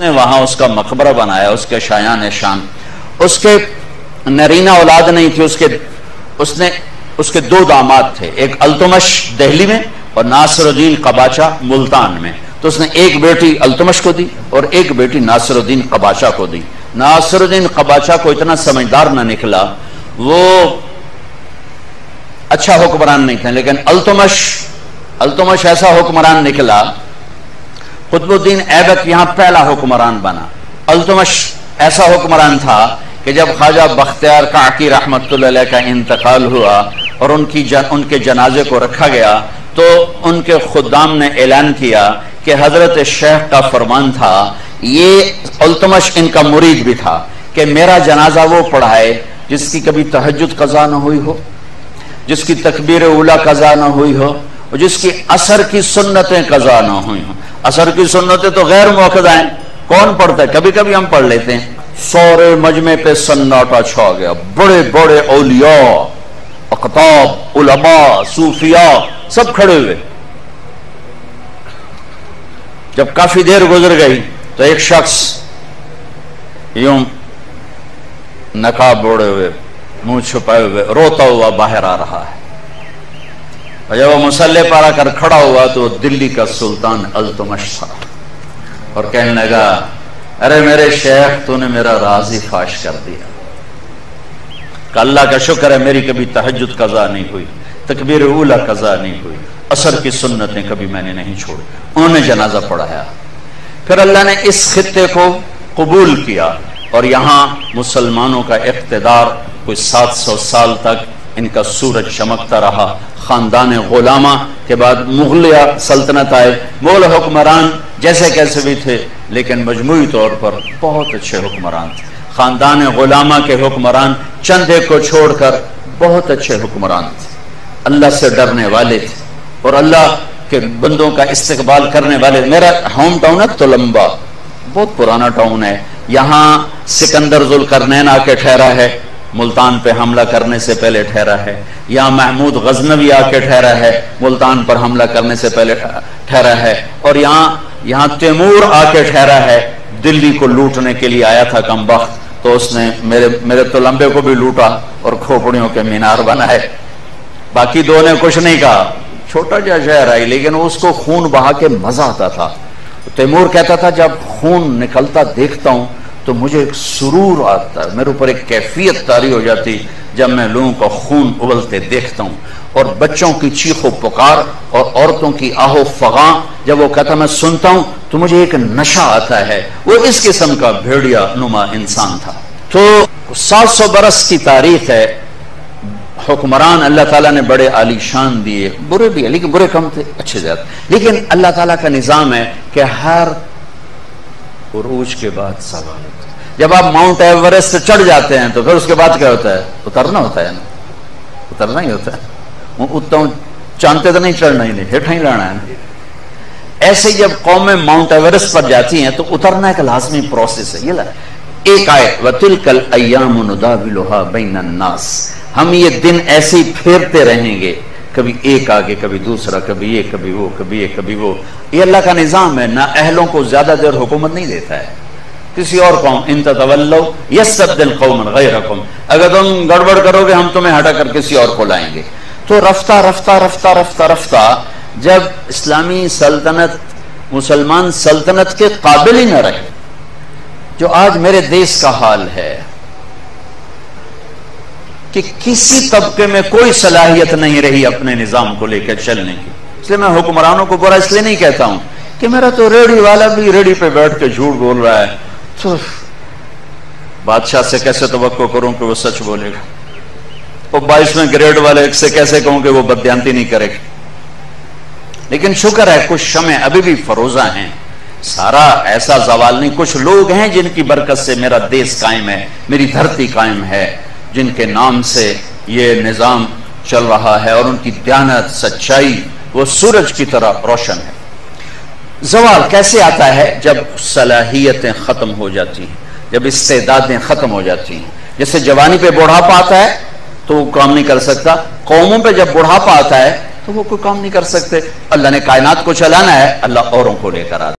ने वहाँ उसका मकबरा बनाया, उसके शायान शान उसके नरीना औलाद नहीं थी, उसके, उसने, उसके दो दामाद थे। एक अल्तुमश दिल्ली में और नासरुद्दीन कबाचा मुल्तान में। तो उसने एक बेटी अल्तुमश को दी और एक बेटी नासरुद्दीन कबाचा को दी। नासरुद्दीन कबाचा को इतना समझदार ना निकला, वो अच्छा हुक्मरान नहीं था लेकिन अल्तुमश अल्तुमश ऐसा हुक्मरान निकला कुतुबुद्दीन ऐबक यहाँ पहला हुक्मरान बना। अल्तुमश ऐसा हुक्मरान था कि जब ख्वाजा बख्तियार काकी रहमत का इंतकाल हुआ और उनकी जन, उनके जनाजे को रखा गया तो उनके खुदाम ने ऐलान किया कि हज़रत शेख का फरमान था ये अल्तमश इनका मुरीद भी था कि मेरा जनाजा वो पढ़ाए जिसकी कभी तहजद कजा ना हुई हो। जिसकी तकबीर उला कजा ना हुई हो और जिसकी असर की सुन्नतें कजा ना हुई हो। असर की सुन्नतें तो गैर मौकदा हैं। कौन पढ़ता है? कभी कभी हम पढ़ लेते हैं। सौरे मजमे पे सन्नाटा छा गया। बड़े बड़े औलिया अकताब उलमा, सूफिया सब खड़े हुए। जब काफ़ी देर गुजर गई तो एक शख्स यूँ नकाब ओढ़े हुए। मुँह छुपाए हुए रोता हुआ बाहर आ रहा है। और जब वो मुसल्ले पर आकर खड़ा हुआ तो दिल्ली का सुल्तान अल्तमश था। और कहने लगा, अरे मेरे शेख, तूने मेरा राज फाश कर दिया। अल्लाह का शुक्र है, मेरी कभी तहजद कजा नहीं हुई, तकबीर उला कजा नहीं हुई, असर की सुन्नतें कभी मैंने नहीं छोड़ी। उन्होंने जनाजा पढ़ाया। फिर अल्लाह ने इस खत्े को कबूल किया और यहाँ मुसलमानों का इकतदार कोई सात सौ साल तक इनका सूरज चमकता रहा। खानदान गुलामा के बाद मुगलिया सल्तनत आए। मुगल हुक्मरान जैसे कैसे भी थे, लेकिन मजमू तौर पर बहुत अच्छे हुक्मरान थे। खानदान गुलामा के हुक्मरान चंदे को छोड़कर बहुत अच्छे हुक्मरान थे। अल्लाह से डरने वाले थे और अल्लाह के बंदों का इस्तेकबाल करने वाले। मेरा होम टाउन है तो लंबा, बहुत पुराना टाउन है। यहाँ सिकंदर जुल आके ठहरा है। मुल्तान पे हमला करने से पहले ठहरा है। यहाँ महमूद गजनवी आके ठहरा है, मुल्तान पर हमला करने से पहले ठहरा है। और यहाँ यहाँ तैमूर आके ठहरा है, दिल्ली को लूटने के लिए आया था कम वक्त तो उसने मेरे मेरे तो लंबे को भी लूटा और खोपड़ियों के मीनार बनाए। बाकी दो ने कुछ नहीं कहा। छोटा जा शहर आई, लेकिन उसको खून बहा के मज़ा आता था। तैमूर कहता था, जब खून निकलता देखता हूँ तो मुझे एक सुरूर आता है। मेरे ऊपर एक कैफियत तारी हो जाती जब मैं लोगों का खून उबलते देखता हूँ। और बच्चों की चीखो पुकार और औरतों की आहो फगा, जब वो कहता मैं सुनता हूँ तो मुझे एक नशा आता है। वो इस किस्म का भेड़िया नुमा इंसान था। तो 700 बरस की तारीख है। हुक्मरान अल्लाह ताला ने बड़े आलीशान दिए। बुरे भी है, लेकिन बुरे कम थे, अच्छे ज़्यादा। लेकिन अल्लाह ताला का निज़ाम है कि हर उरूज के बाद सवाल जब आप माउंट एवरेस्ट से चढ़ जाते हैं तो फिर उसके बाद क्या होता है? उतरना होता है ना? उतरना ही होता है। उत्तम चांदते तो नहीं, चढ़ना ही नहीं, हेठा ही रहना है ऐसे जब कौमें माउंट एवरेस्ट पर जाती हैं तो उतरना एक लाजमी प्रोसेस है। ये ला, एक आए वतिल कल अयाम बैन नास हम ये दिन ऐसे ही फेरते रहेंगे कभी एक आगे, कभी दूसरा, कभी ये, कभी वो, कभी ये, कभी वो। ये अल्लाह का निज़ाम है, ना अहलों को ज़्यादा देर हुकूमत नहीं देता है। किसी और कौम इन तवल्लो दिल कौमन गैर कौम अगर तुम गड़बड़ करोगे, हम तुम्हें हटा कर किसी और को लाएँगे। तो रफ्ता रफ्ता रफ्ता रफ्ता रफ्ता, जब इस्लामी सल्तनत, मुसलमान सल्तनत के काबिल ही न रहे, जो आज मेरे देश का हाल है कि किसी तबके में कोई सलाहियत नहीं रही अपने निज़ाम को लेकर चलने की। इसलिए मैं हुक्मरानों को बुरा इसलिए नहीं कहता हूँ कि मेरा तो रेडी वाला भी रेडी पे बैठ के झूठ बोल रहा है। तो बादशाह से कैसे तो करूँ कि वो सच बोलेगा? वो बाईसवें ग्रेड वाले से कैसे कहूँ कि वो बदयांती नहीं करेगा? लेकिन शुक्र है, कुछ शमे अभी भी फरोजा हैं। सारा ऐसा जवाल नहीं, कुछ लोग हैं जिनकी बरकत से मेरा देश कायम है, मेरी धरती कायम है। जिनके नाम से ये निज़ाम चल रहा है और उनकी दयानत सच्चाई, वो सूरज की तरह रोशन है। जवाल कैसे आता है? जब सलाहियतें ख़त्म हो जाती हैं, जब इस्तेदादें ख़त्म हो जाती हैं। जैसे जवानी पे बुढ़ापा आता है तो वो काम नहीं कर सकता। कौमों पे जब बुढ़ापा आता है तो वो कोई काम नहीं कर सकते। अल्लाह ने कायनात को चलाना है, अल्लाह औरों को लेकर आता